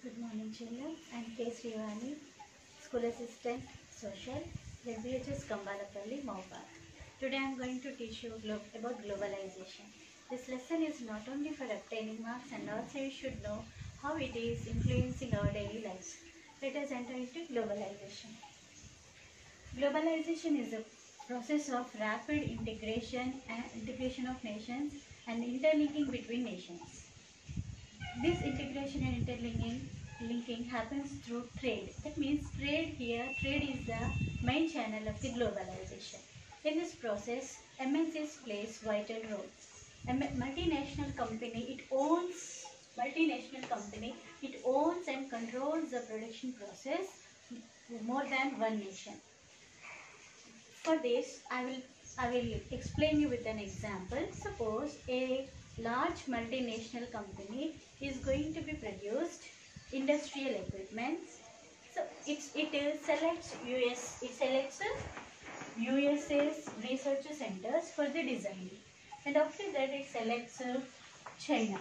Good morning, children. I'm K. Sreevani, School Assistant Social, ZPHS Kambalapally, Maupat. Today I'm going to teach you about globalization. This lesson is not only for obtaining marks and also you should know how it is influencing our daily lives. Let us enter into globalization. Globalization is a process of rapid integration and integration of nations and interlinking between nations. This integration and interlinking linking happens through trade. That means trade here, trade is the main channel of the globalization. In this process, MNCs plays vital role. A multinational company, it owns multinational company, it owns and controls the production process more than one nation. For this, I will I will explain you with an example. Suppose a large multinational company is going to be produced industrial equipments. So it uh, selects US it selects USA's research centers for the design, and after that it selects China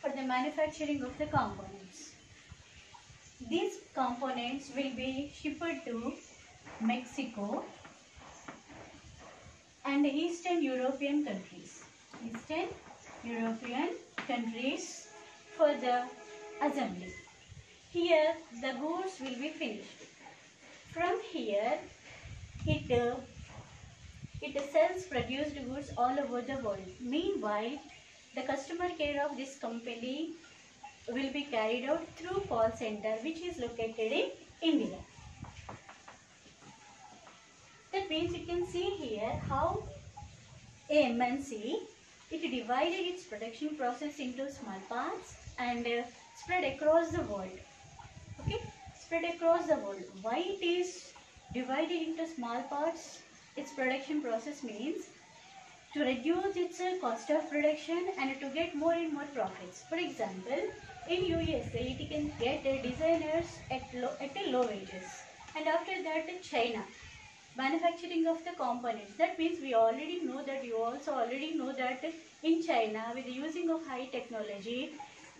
for the manufacturing of the components. These components will be shipped to Mexico and Eastern European countries. Eastern European countries for the assembly. Here the goods will be finished. From here it uh, it sells produced goods all over the world. Meanwhile, the customer care of this company will be carried out through call center which is located in India. That means you can see here how a MNC it divided its production process into small parts and uh, spread across the world. Okay, spread across the world. Why it is divided into small parts? Its production process means to reduce its uh, cost of production and to get more and more profits. For example, in USA it can get uh, designers at low, at a low wages, and after that China manufacturing of the components. That means we already know that you also already know that in China with the using of high technology,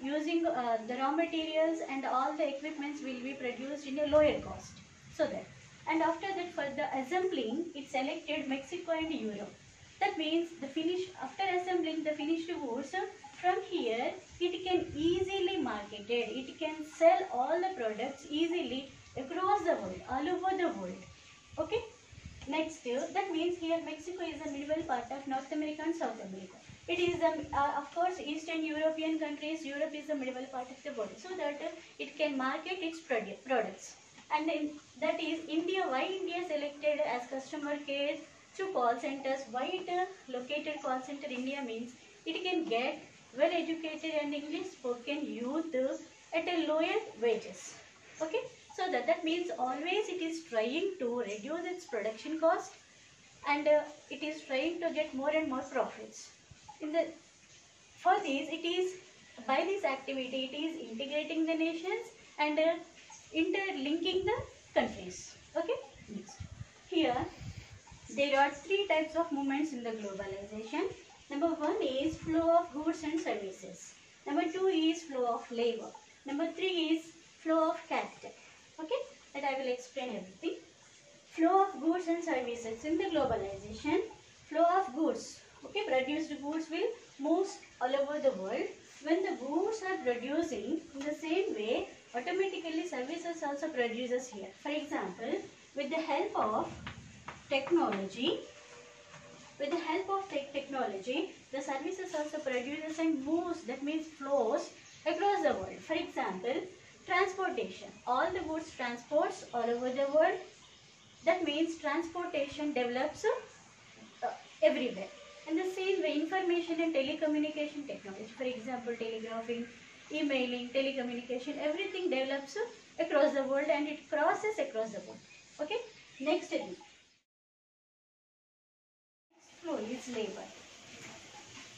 using uh, the raw materials and all the equipments will be produced in a lower cost. So that and after that for the assembling it selected Mexico and Europe. That means the finish after assembling the finished goods from here it can easily marketed. It can sell all the products easily across the world, all over the world. Okay. Next, that means here Mexico is the middle part of North America and South America. It is, um, uh, of course, Eastern European countries, Europe is the middle part of the world. So that uh, it can market its produ- products. And that is India, why India selected as customer care through call centers. Why it uh, located call center India means it can get well educated and English spoken youth at a lower wages. Okay. So that, that means always it is trying to reduce its production cost and uh, it is trying to get more and more profits. In the for this it is by this activity it is integrating the nations and uh, interlinking the countries. Okay. Next. Here there are three types of movements in the globalization. Number one is flow of goods and services. Number two is flow of labor. Number three is flow of capital. Explain everything. Flow of goods and services in the globalization. Flow of goods. Okay, produced goods will move all over the world. When the goods are producing in the same way, automatically services also produces here. For example, with the help of technology, with the help of tech technology, the services also produces and moves, that means flows across the world. For example, transportation. All the goods transports all over the world. That means transportation develops uh, everywhere. And the same way, information and telecommunication technology, for example, telegraphing, emailing, telecommunication, everything develops uh, across the world and it crosses across the world. Okay. Next thing. flow is labor.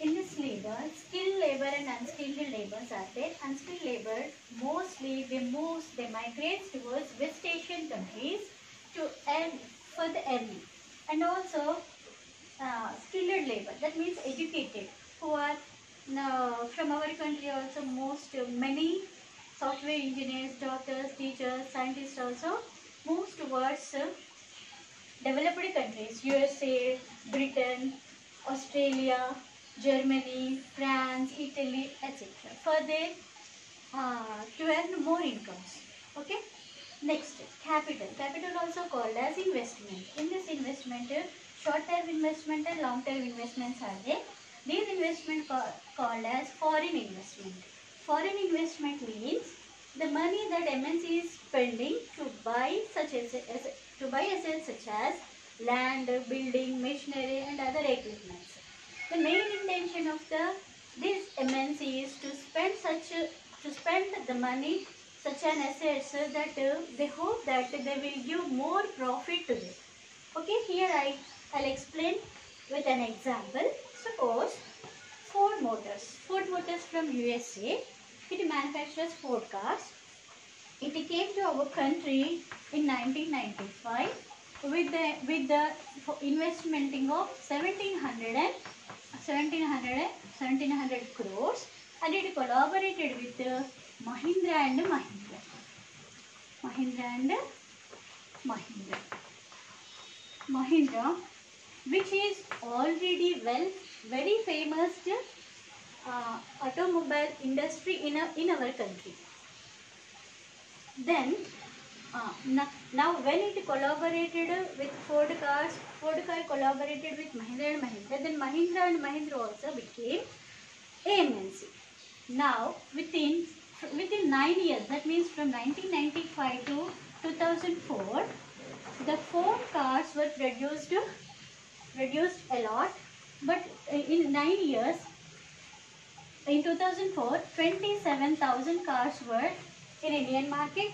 In this labor, skilled labor and unskilled labors are there. Unskilled labor, mostly they move, they migrate towards West countries to earn for the earning. And also uh, skilled labor, that means educated, who are now from our country also most uh, many software engineers, doctors, teachers, scientists also moves towards uh, developed countries, USA, Britain, Australia, Germany, France, Italy, etc. For their uh, to earn more incomes. Okay. Next, capital. Capital also called as investment. In this investment, short-term investment and long-term investments are there. These investment ca- called as foreign investment. Foreign investment means the money that MNC is spending to buy such as, as to buy assets such as land, building, machinery, and other equipments. The main intention of the this MNC is to spend such to spend the money such an assets uh, that uh, they hope that they will give more profit to them. Okay, here I I'll explain with an example. Suppose Ford Motors. Ford Motors from USA. It manufactures Ford cars. It came to our country in 1995 with the with the investmenting of 1700 and 1700 1700 crores and it collaborated with Mahindra and Mahindra. Mahindra and Mahindra. Mahindra, which is already well very famous uh, automobile industry in, a, in our country. Then, now, now when it collaborated with Ford cars, Ford car collaborated with Mahindra and Mahindra, then Mahindra and Mahindra also became AMNC. Now, within within nine years, that means from 1995 to 2004, the Ford cars were produced reduced a lot, but in nine years, in 2004, 27,000 cars were in Indian market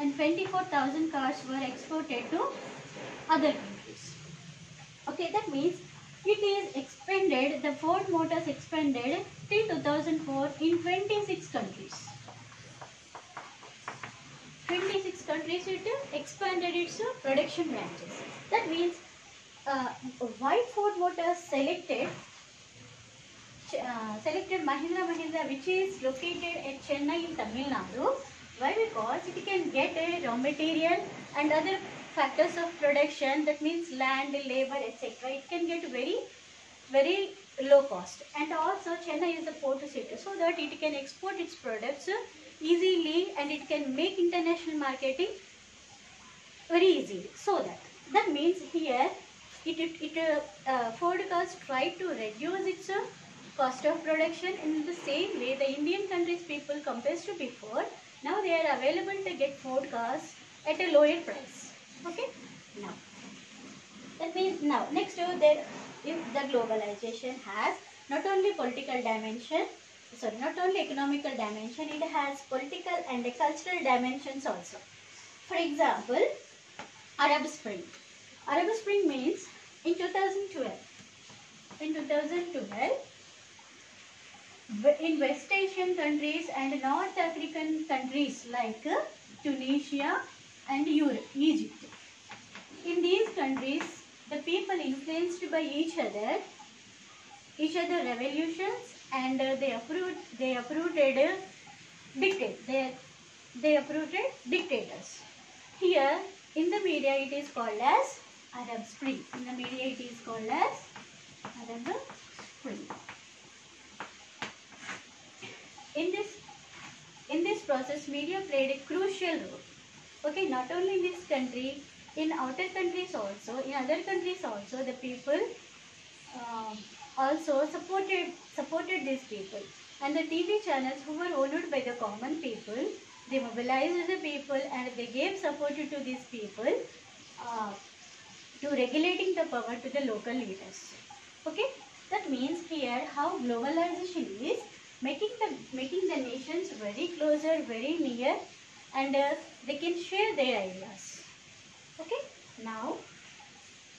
and 24,000 cars were exported to other countries. Okay, that means it is expanded, the Ford Motors expanded till 2004 in 26 countries. 26 countries it expanded its production branches. That means uh, why Ford Motors selected uh, selected Mahindra Mahindra which is located at Chennai in Tamil Nadu. Why? Because it can get a raw material and other factors of production that means land, labor, etc. It can get very, very low cost. And also Chennai is a port city so that it can export its products easily and it can make international marketing very easy. So that, that means here it, it, it uh, uh, Ford cars try to reduce its uh, cost of production in the same way the Indian countries people compares to before now they are available to get Ford cars at a lower price. Okay? Now that means now next uh, there if the globalization has not only political dimension sorry not only economical dimension it has political and cultural dimensions also. For example Arab Spring. Arab Spring means in 2012 in 2012 in West Asian countries and North African countries like Tunisia and Europe, Egypt. In these countries, the people influenced by each other, each other revolutions, and they approved they uh, dictate they they approved dictators. Here in the media it is called as Arab Spring. In the media it is called as Arab Spring. In this in this process, media played a crucial role. Okay, not only in this country, in outer countries also, in other countries also, the people uh, also supported supported these people. And the TV channels who were owned by the common people, they mobilized the people and they gave support to these people uh, to regulating the power to the local leaders. Okay, that means here how globalization is making the making the nations very closer, very near, and uh, they can share their ideas. Okay, now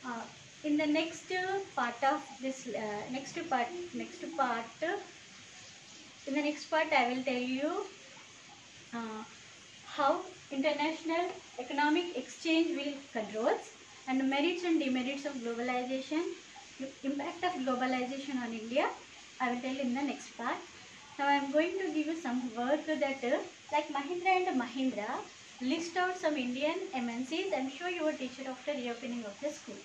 uh, in the next uh, part of this uh, next part next part uh, in the next part I will tell you uh, how international economic exchange will controls and the merits and demerits of globalization, impact of globalization on India. I will tell in the next part. Now I am going to give you some work that uh, like Mahindra and Mahindra list out some Indian MNCs and show your teacher after reopening of the school.